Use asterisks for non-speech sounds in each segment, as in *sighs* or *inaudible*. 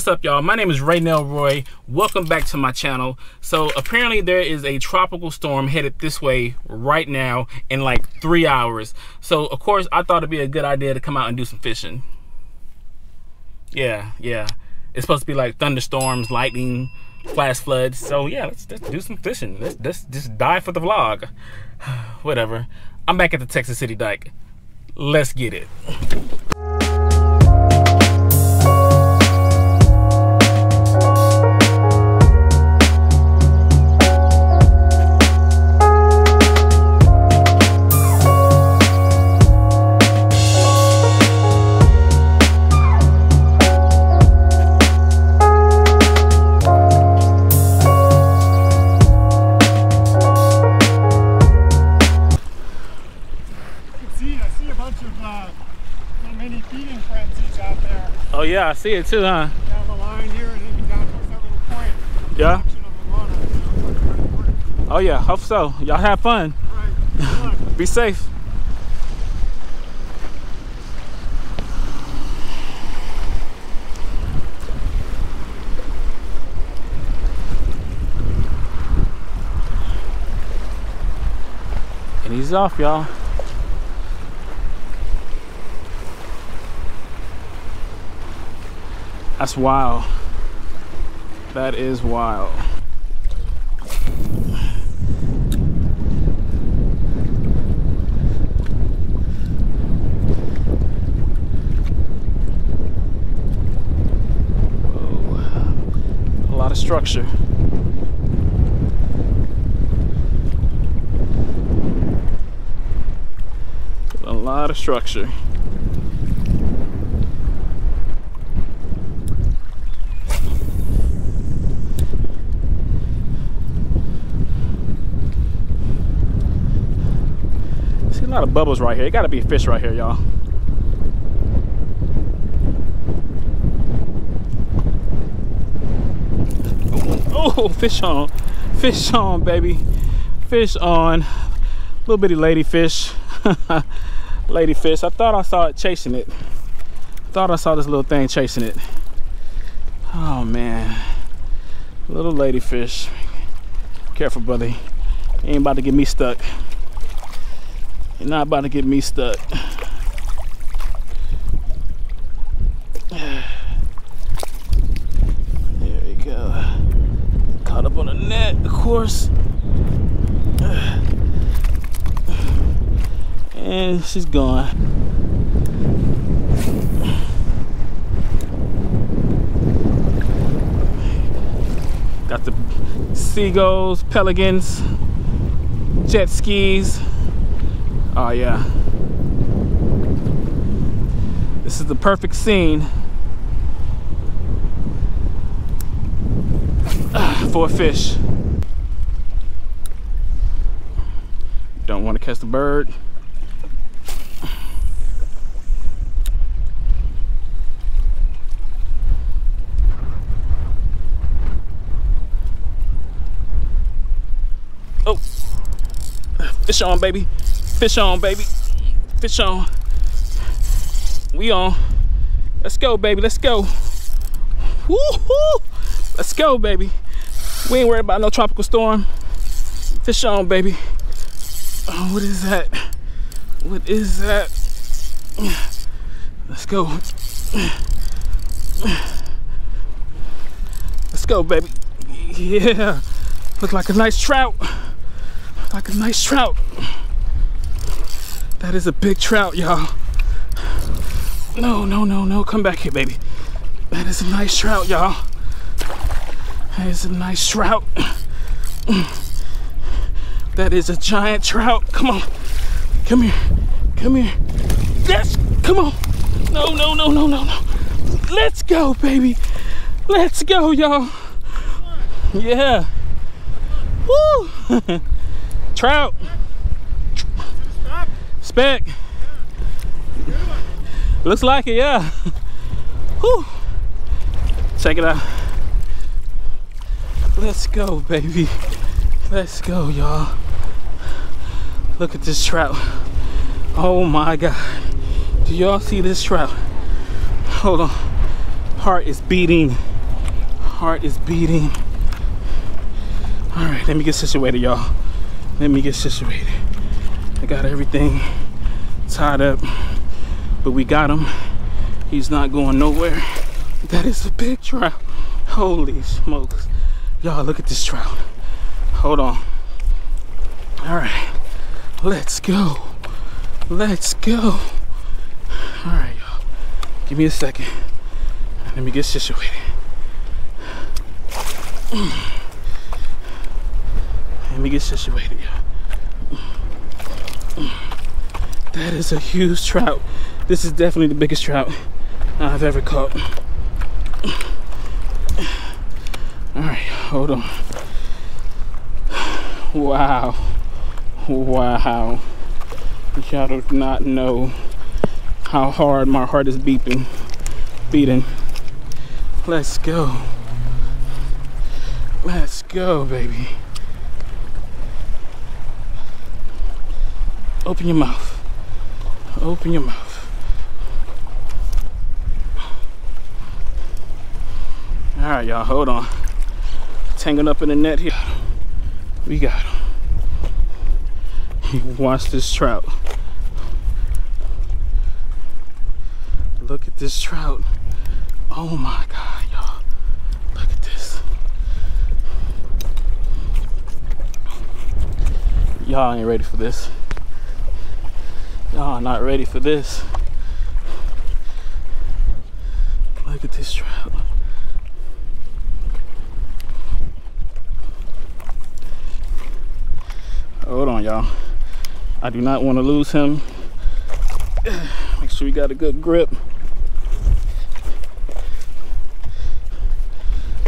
what's up y'all? My name is Raynell Roy. Welcome back to my channel. So apparently there is a tropical storm headed this way right now in like three hours. So of course I thought it'd be a good idea to come out and do some fishing. Yeah yeah. It's supposed to be like thunderstorms lightning flash floods. So yeah let's, let's do some fishing. Let's, let's just die for the vlog. *sighs* Whatever. I'm back at the Texas City Dike. Let's get it I see it too, huh? Down the line here and down towards that little point. Yeah. Oh yeah, hope so. Y'all have fun. Right. *laughs* Be safe. And he's off, y'all. That's wild. That is wild. A lot of structure. A lot of structure. A lot of bubbles right here. It gotta be a fish right here, y'all. Oh, fish on. Fish on, baby. Fish on. Little bitty lady fish. *laughs* lady fish. I thought I saw it chasing it. Thought I saw this little thing chasing it. Oh man. Little lady fish. Careful, buddy. Ain't about to get me stuck. You're not about to get me stuck. There we go. Caught up on the net, of course. And she's gone. Got the seagulls, pelicans, jet skis. Oh yeah. This is the perfect scene ah, for a fish. Don't want to catch the bird. Oh, fish on, baby. Fish on, baby. Fish on. We on. Let's go, baby. Let's go. Woo-hoo! Let's go, baby. We ain't worried about no tropical storm. Fish on, baby. Oh, what is that? What is that? Let's go. Let's go, baby. Yeah. Look like a nice trout. Like a nice trout. That is a big trout, y'all. No, no, no, no. Come back here, baby. That is a nice trout, y'all. That is a nice trout. That is a giant trout. Come on. Come here. Come here. Yes. Come on. No, no, no, no, no, no. Let's go, baby. Let's go, y'all. Yeah. Woo. *laughs* trout. Speck. Looks like it, yeah. *laughs* Whew. Check it out. Let's go, baby. Let's go, y'all. Look at this trout. Oh my God. Do y'all see this trout? Hold on. Heart is beating. Heart is beating. All right, let me get situated, y'all. Let me get situated. I got everything tied up, but we got him. He's not going nowhere. That is a big trout. Holy smokes. Y'all, look at this trout. Hold on. All right, let's go. Let's go. All right, y'all. Give me a second. Let me get situated. Let me get situated, y'all. That is a huge trout. This is definitely the biggest trout I've ever caught. All right, hold on. Wow. Wow. Y'all do not know how hard my heart is beeping, beating. Let's go. Let's go, baby. Open your mouth. Open your mouth. All right, y'all, hold on. Tangled up in the net here. We got him. *laughs* Watch this trout. Look at this trout. Oh my God, y'all. Look at this. Y'all ain't ready for this. Y'all not ready for this. Look at this trout. Hold on, y'all. I do not want to lose him. *sighs* Make sure we got a good grip.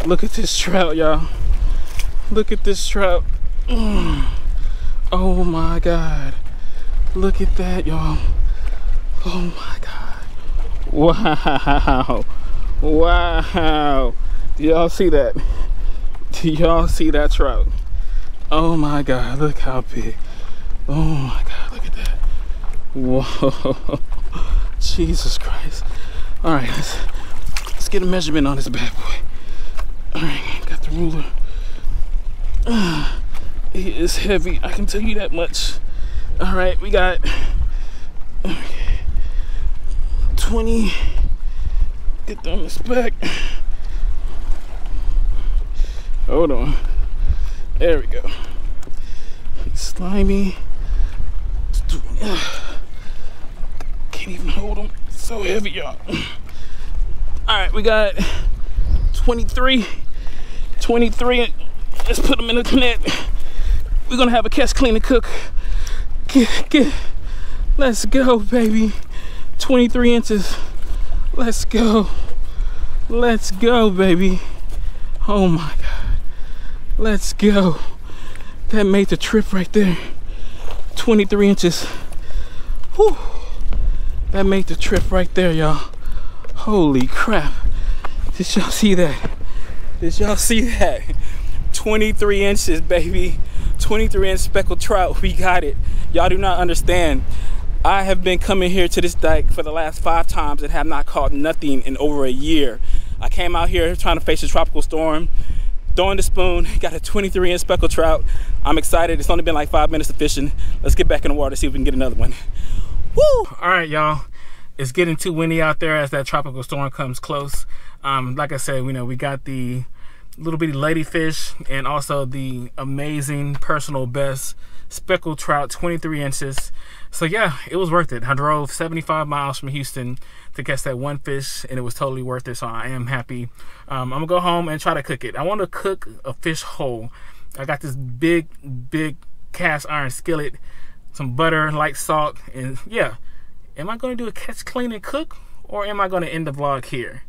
Look at this trout, y'all. Look at this trout. *clears throat* Oh my God. Look at that, y'all. Oh my God. Wow. Wow. Do y'all see that? Do y'all see that trout? Oh my God, look how big. Oh my God, look at that. Whoa. *laughs* Jesus Christ. All right, let's, let's get a measurement on this bad boy. All right, got the ruler. *sighs* Uh, heavy, I can tell you that much. All right, we got 20. Get on this back. Hold on. There we go. Slimy. Can't even hold them. So heavy, y'all. All right, we got 23. 23. Let's put them in the net. We're gonna have a catch, clean, and cook. Get. Let's go, baby. 23 inches. Let's go. Let's go, baby. Oh my God. Let's go. That made the trip right there. 23 inches. Whew. That made the trip right there, y'all. Holy crap. Did y'all see that? Did y'all see that? *laughs* 23 inches, baby. 23 inch speckled trout. We got it. Y'all do not understand. I have been coming here to this dike for the last five times and have not caught nothing in over a year. I came out here trying to face a tropical storm throwing the spoon, *laughs* got a 23 inch speckled trout. I'm excited. It's only been like five minutes of fishing. Let's get back in the water, to see if we can get another one. Woo! All right, y'all. It's getting too windy out there as that tropical storm comes close. Um, like I said, you know, we got the little bitty ladyfish and also the amazing personal best speckled trout, 23 inches. So yeah, it was worth it. I drove 75 miles from Houston to catch that one fish and it was totally worth it. So I am happy. Um, I'm gonna go home and try to cook it. I want to cook a fish whole. I got this big, big cast iron skillet, some butter, light salt, and yeah. Am I gonna do a catch, clean, and cook, or am I gonna end the vlog here?